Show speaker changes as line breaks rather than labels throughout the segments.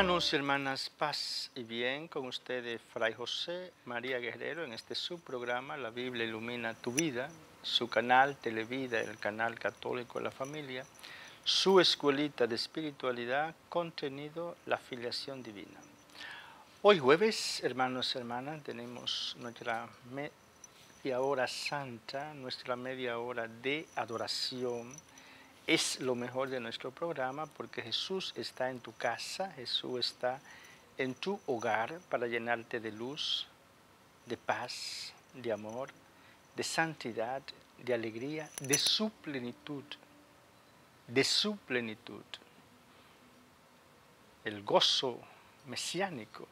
Hermanos y hermanas, paz y bien con ustedes, Fray José María Guerrero, en este subprograma La Biblia Ilumina Tu Vida, su canal Televida, el canal católico de la familia, su escuelita de espiritualidad, contenido La Filiación Divina. Hoy jueves, hermanos y hermanas, tenemos nuestra media hora santa, nuestra media hora de adoración es lo mejor de nuestro programa porque Jesús está en tu casa, Jesús está en tu hogar para llenarte de luz, de paz, de amor, de santidad, de alegría, de su plenitud, de su plenitud. El gozo mesiánico,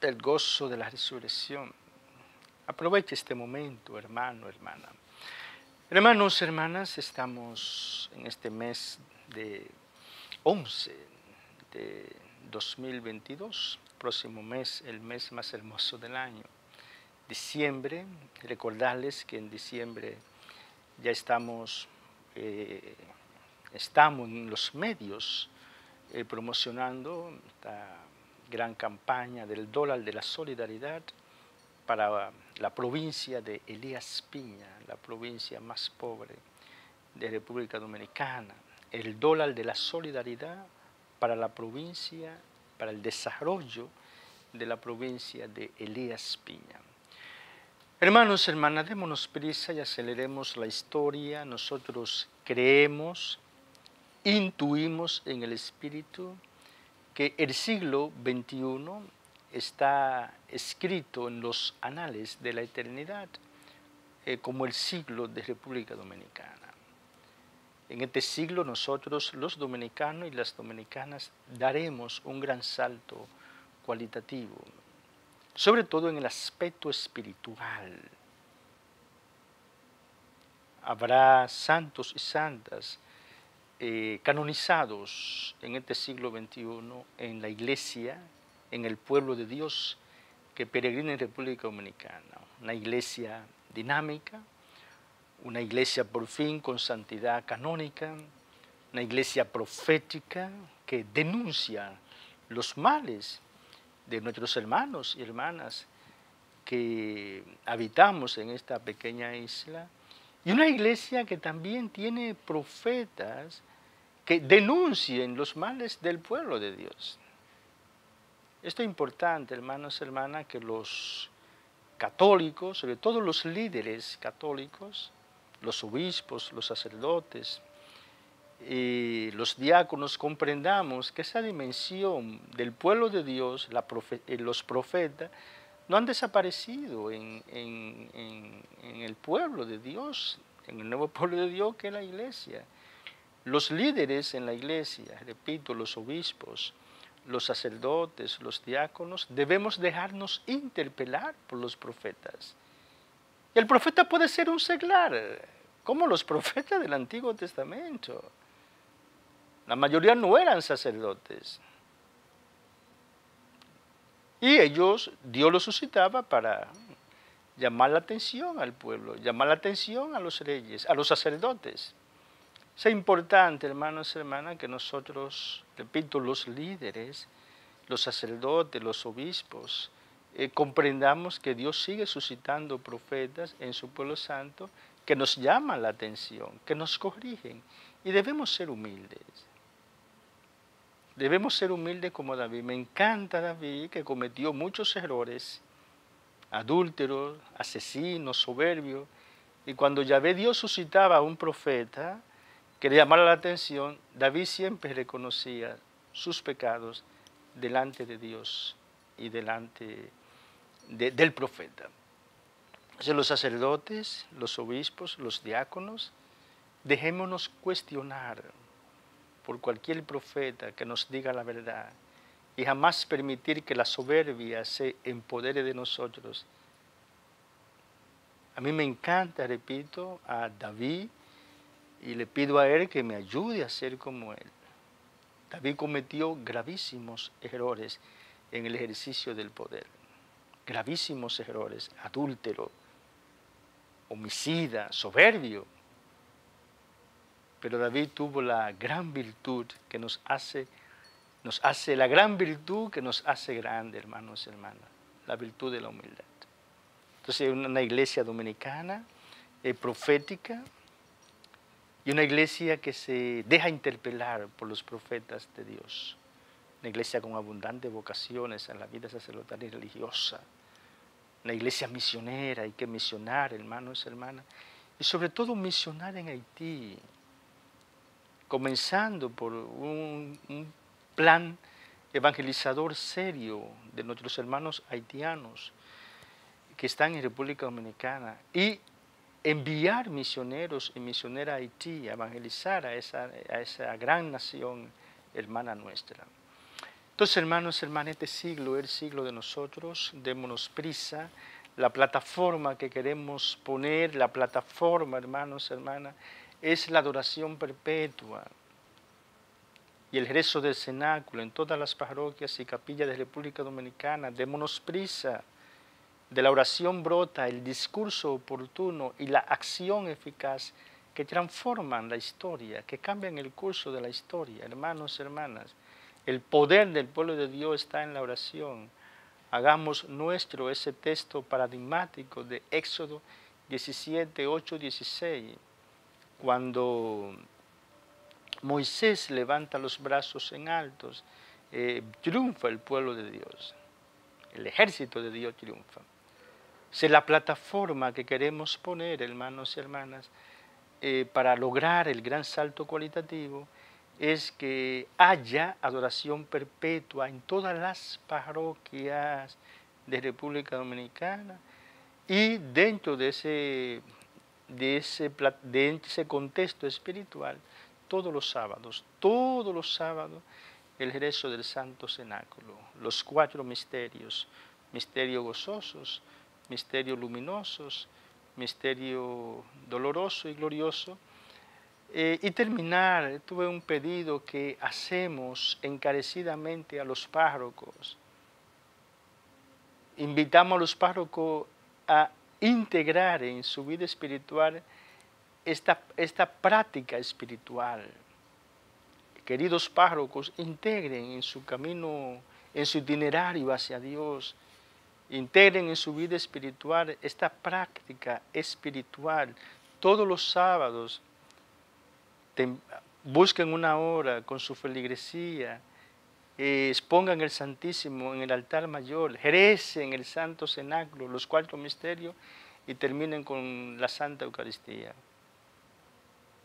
el gozo de la resurrección. Aproveche este momento, hermano, hermana. Hermanos, hermanas, estamos en este mes de 11 de 2022, próximo mes, el mes más hermoso del año, diciembre. Recordarles que en diciembre ya estamos, eh, estamos en los medios eh, promocionando esta gran campaña del dólar de la solidaridad para la provincia de Elías Piña, la provincia más pobre de República Dominicana, el dólar de la solidaridad para la provincia, para el desarrollo de la provincia de Elías Piña. Hermanos, hermanas, démonos prisa y aceleremos la historia. Nosotros creemos, intuimos en el Espíritu que el siglo XXI está escrito en los anales de la eternidad eh, como el siglo de República Dominicana. En este siglo nosotros, los dominicanos y las dominicanas, daremos un gran salto cualitativo, sobre todo en el aspecto espiritual. Habrá santos y santas eh, canonizados en este siglo XXI en la iglesia en el pueblo de Dios que peregrina en República Dominicana. Una iglesia dinámica, una iglesia por fin con santidad canónica, una iglesia profética que denuncia los males de nuestros hermanos y hermanas que habitamos en esta pequeña isla, y una iglesia que también tiene profetas que denuncien los males del pueblo de Dios. Esto es importante, hermanos y hermanas, que los católicos, sobre todo los líderes católicos, los obispos, los sacerdotes y los diáconos comprendamos que esa dimensión del pueblo de Dios, eh, los profetas, no han desaparecido en, en el pueblo de Dios, en el nuevo pueblo de Dios que es la iglesia. Los líderes en la iglesia, repito, los obispos, los sacerdotes, los diáconos, debemos dejarnos interpelar por los profetas. El profeta puede ser un seglar, como los profetas del Antiguo Testamento. La mayoría no eran sacerdotes. Y ellos, Dios los suscitaba para llamar la atención al pueblo, llamar la atención a los reyes, a los sacerdotes. Es importante, hermanos y hermanas, que nosotros, repito, los líderes, los sacerdotes, los obispos, eh, comprendamos que Dios sigue suscitando profetas en su pueblo santo que nos llaman la atención, que nos corrigen. Y debemos ser humildes. Debemos ser humildes como David. Me encanta David que cometió muchos errores, adúlteros, asesinos, soberbios. Y cuando Yahvé Dios suscitaba a un profeta, que le llamara la atención, David siempre reconocía sus pecados delante de Dios y delante del profeta. los sacerdotes, los obispos, los diáconos, dejémonos cuestionar por cualquier profeta que nos diga la verdad y jamás permitir que la soberbia se empodere de nosotros. A mí me encanta, repito, a David, y le pido a Él que me ayude a ser como Él. David cometió gravísimos errores en el ejercicio del poder, gravísimos errores, adúltero, homicida, soberbio. Pero David tuvo la gran virtud que nos hace nos hace la gran virtud que nos hace grande, hermanos y hermanas, la virtud de la humildad. Entonces, una iglesia dominicana, eh, profética, y una iglesia que se deja interpelar por los profetas de Dios. Una iglesia con abundantes vocaciones en la vida sacerdotal y religiosa. Una iglesia misionera, hay que misionar, hermanos hermanas. Y sobre todo misionar en Haití, comenzando por un, un plan evangelizador serio de nuestros hermanos haitianos que están en República Dominicana y enviar misioneros y misioneras a Haití a evangelizar a esa, a esa gran nación hermana nuestra. Entonces, hermanos, hermanas, este siglo es el siglo de nosotros, démonos prisa. La plataforma que queremos poner, la plataforma, hermanos, hermanas, es la adoración perpetua y el rezo del cenáculo en todas las parroquias y capillas de República Dominicana. Démonos prisa. De la oración brota el discurso oportuno y la acción eficaz que transforman la historia, que cambian el curso de la historia. Hermanos, hermanas, el poder del pueblo de Dios está en la oración. Hagamos nuestro ese texto paradigmático de Éxodo 17, 8, 16, cuando Moisés levanta los brazos en altos, eh, triunfa el pueblo de Dios, el ejército de Dios triunfa. Si la plataforma que queremos poner, hermanos y hermanas, eh, para lograr el gran salto cualitativo, es que haya adoración perpetua en todas las parroquias de República Dominicana y dentro de ese, de ese, de ese contexto espiritual todos los sábados, todos los sábados, el rezo del Santo Cenáculo, los cuatro misterios, misterio gozosos, misterio luminosos, misterio doloroso y glorioso. Eh, y terminar, tuve un pedido que hacemos encarecidamente a los párrocos. Invitamos a los párrocos a integrar en su vida espiritual esta, esta práctica espiritual. Queridos párrocos, integren en su camino, en su itinerario hacia Dios, integren en su vida espiritual esta práctica espiritual. Todos los sábados busquen una hora con su feligresía, eh, expongan el Santísimo en el altar mayor, recen el Santo Cenáculo, los cuatro misterios y terminen con la Santa Eucaristía.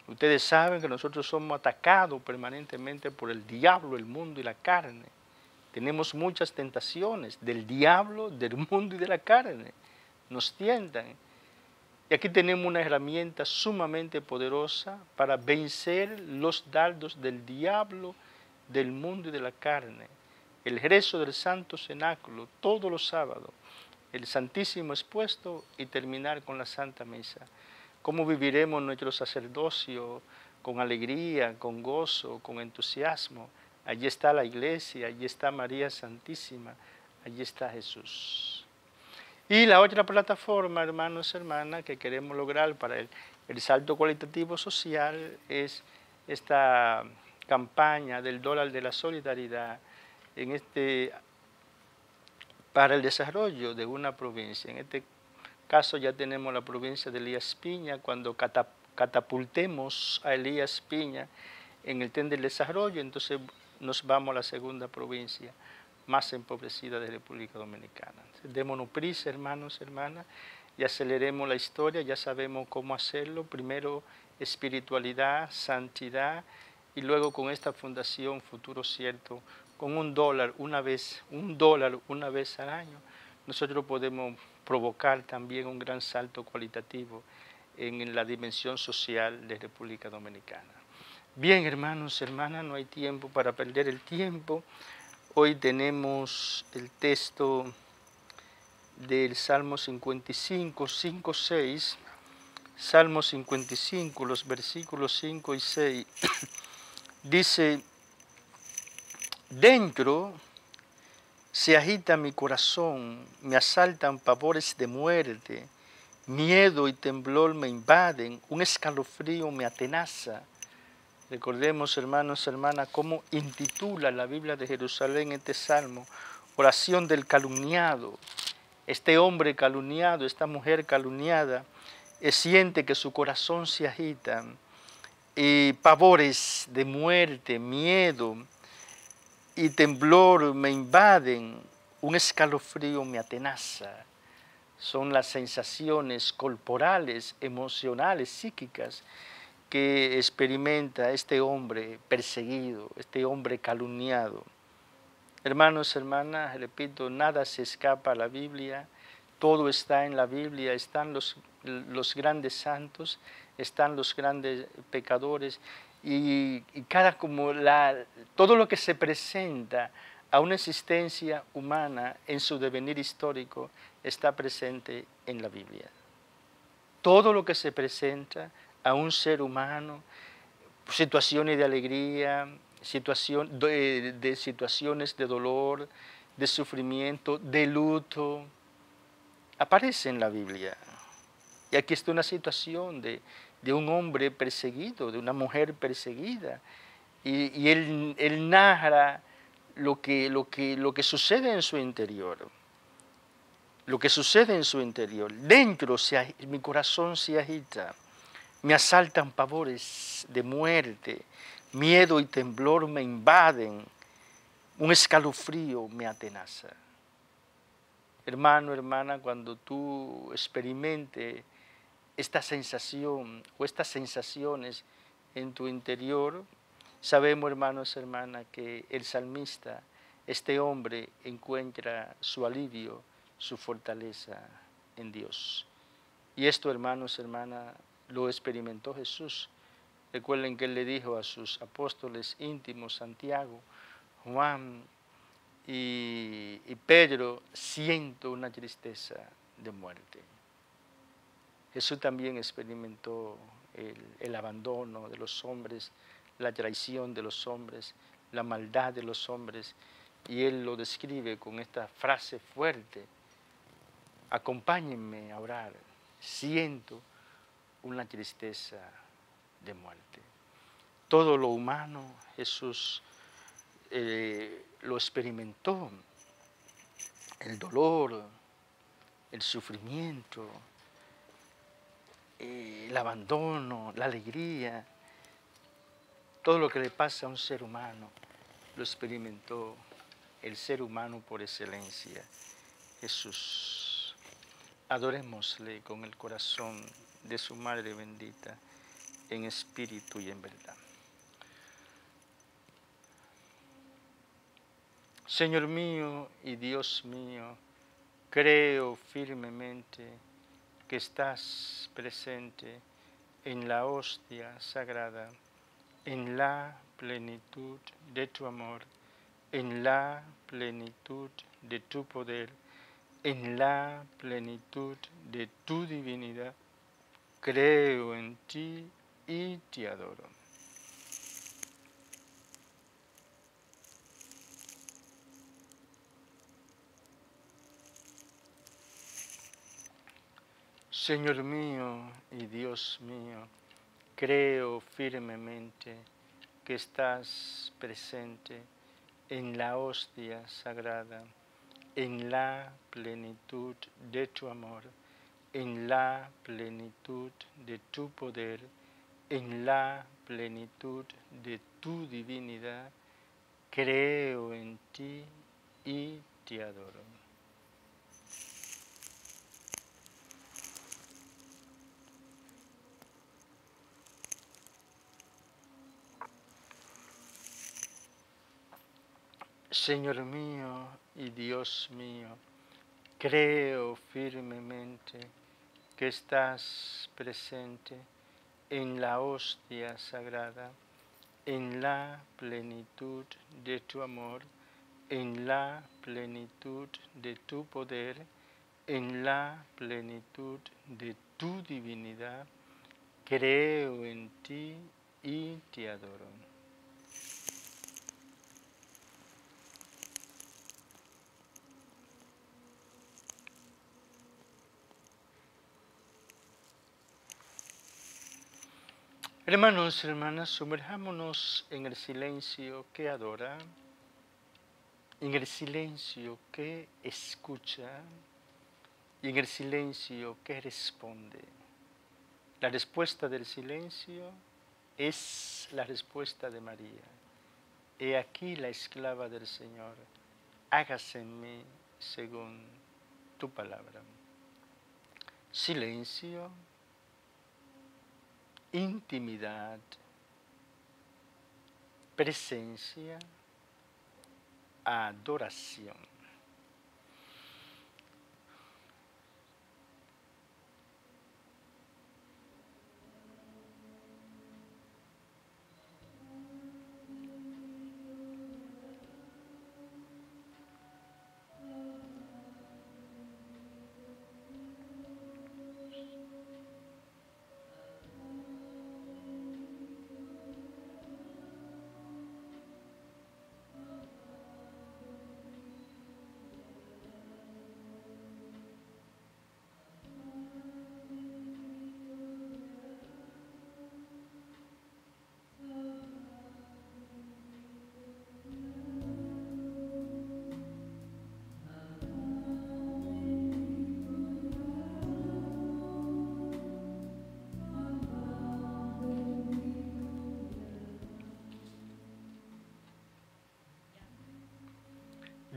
Ustedes saben que nosotros somos atacados permanentemente por el diablo, el mundo y la carne. Tenemos muchas tentaciones del diablo, del mundo y de la carne. Nos tientan. Y aquí tenemos una herramienta sumamente poderosa para vencer los dardos del diablo, del mundo y de la carne. El rezo del Santo Cenáculo todos los sábados, el Santísimo expuesto y terminar con la Santa Misa cómo viviremos nuestro sacerdocio con alegría, con gozo, con entusiasmo. Allí está la iglesia, allí está María Santísima, allí está Jesús. Y la otra plataforma, hermanos, hermanas, que queremos lograr para el, salto cualitativo social es esta campaña del dólar de la solidaridad en este, para el desarrollo de una provincia. En este caso ya tenemos la provincia de Elías Piña, cuando catapultemos a Elías Piña en el tren del desarrollo, entonces nos vamos a la segunda provincia más empobrecida de República Dominicana. Démonos prisa, hermanos, hermanas, y aceleremos la historia, ya sabemos cómo hacerlo. Primero espiritualidad, santidad, y luego con esta fundación Futuro Cierto, con un dólar una vez, un dólar una vez al año, nosotros podemos provocar también un gran salto cualitativo en la dimensión social de República Dominicana. Bien, hermanos, hermanas, no hay tiempo para perder el tiempo. Hoy tenemos el texto del Salmo 55, 5, 6. Salmo 55, los versículos 5 y 6. Dice, dentro se agita mi corazón, me asaltan pavores de muerte, miedo y temblor me invaden, un escalofrío me atenaza. Recordemos, hermanos, hermanas, cómo intitula la Biblia de Jerusalén este salmo, oración del calumniado. Este hombre calumniado, esta mujer calumniada, eh, siente que su corazón se agita, y pavores de muerte, miedo y temblor me invaden, un escalofrío me atenaza. Son las sensaciones corporales, emocionales, psíquicas que experimenta este hombre perseguido, este hombre calumniado. Hermanos, hermanas, repito, nada se escapa a la Biblia, todo está en la Biblia, están los, los grandes santos, están los grandes pecadores y, cada como la, todo lo que se presenta a una existencia humana en su devenir histórico está presente en la Biblia. Todo lo que se presenta a un ser humano, situaciones de alegría, situación, de, situaciones de dolor, de sufrimiento, de luto, aparece en la Biblia. Y aquí está una situación de, un hombre perseguido, de una mujer perseguida. Y, él, él, narra lo que, lo, que, lo que sucede en su interior. Lo que sucede en su interior. Dentro mi corazón se agita. Me asaltan pavores de muerte, miedo y temblor me invaden, un escalofrío me atenaza. Hermano, hermana, cuando tú experimentes esta sensación o estas sensaciones en tu interior, sabemos, hermanos, hermanas, que el salmista, este hombre, encuentra su alivio, su fortaleza en Dios. Y esto, hermanos, hermanas, lo experimentó Jesús. Recuerden que él le dijo a sus apóstoles íntimos, Santiago, Juan y, Pedro, siento una tristeza de muerte. Jesús también experimentó el, el, abandono de los hombres, la traición de los hombres, la maldad de los hombres, y él lo describe con esta frase fuerte, acompáñenme a orar, siento una tristeza de muerte. Todo lo humano Jesús eh, lo experimentó, el dolor, el sufrimiento, eh, el abandono, la alegría, todo lo que le pasa a un ser humano, lo experimentó el ser humano por excelencia, Jesús. Adorémosle con el corazón de su Madre bendita en espíritu y en verdad. Señor mío y Dios mío, creo firmemente que estás presente en la hostia sagrada, en la plenitud de tu amor, en la plenitud de tu poder, en la plenitud de tu divinidad creo en ti y te adoro. Señor mío y Dios mío, creo firmemente que estás presente en la hostia sagrada, en la plenitud de tu amor en la plenitud de tu poder, en la plenitud de tu divinidad, creo en ti y te adoro. Señor mío y Dios mío, creo firmemente que estás presente en la hostia sagrada, en la plenitud de tu amor, en la plenitud de tu poder, en la plenitud de tu divinidad, creo en ti y te adoro. Hermanos hermanas, sumerjámonos en el silencio que adora, en el silencio que escucha y en el silencio que responde. La respuesta del silencio es la respuesta de María. He aquí la esclava del Señor, hágase en mí según tu palabra. Silencio intimidad, presencia, adoración.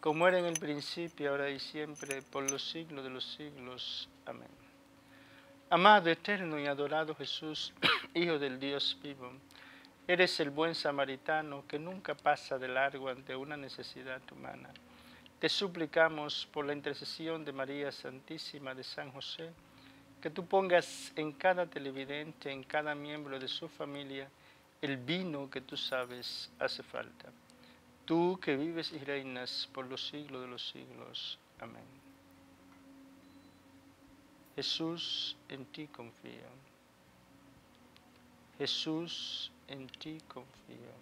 como era en el principio, ahora y siempre, por los siglos de los siglos. Amén. Amado, eterno y adorado Jesús, Hijo del Dios vivo, eres el buen samaritano que nunca pasa de largo ante una necesidad humana. Te suplicamos por la intercesión de María Santísima de San José, que tú pongas en cada televidente, en cada miembro de su familia, el vino que tú sabes hace falta tú que vives y reinas por los siglos de los siglos. Amén. Jesús, en ti confío. Jesús, en ti confío.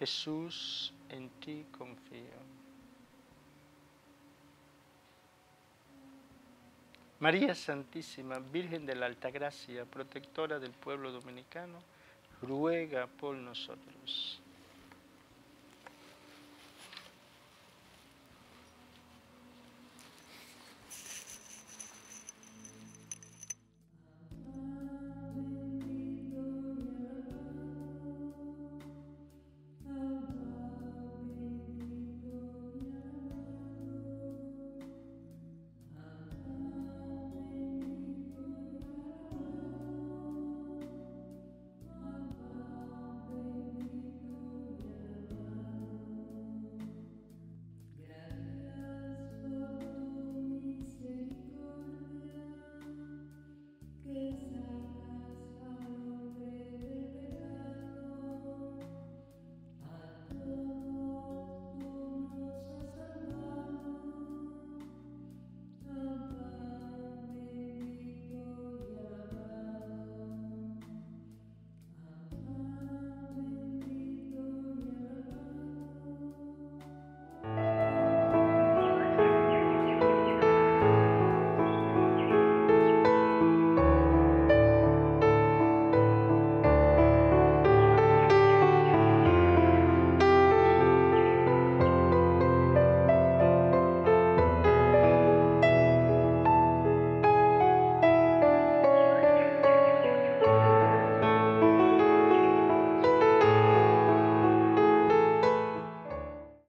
Jesús, en ti confío. María Santísima, Virgen de la Alta Gracia, protectora del pueblo dominicano, ruega por nosotros.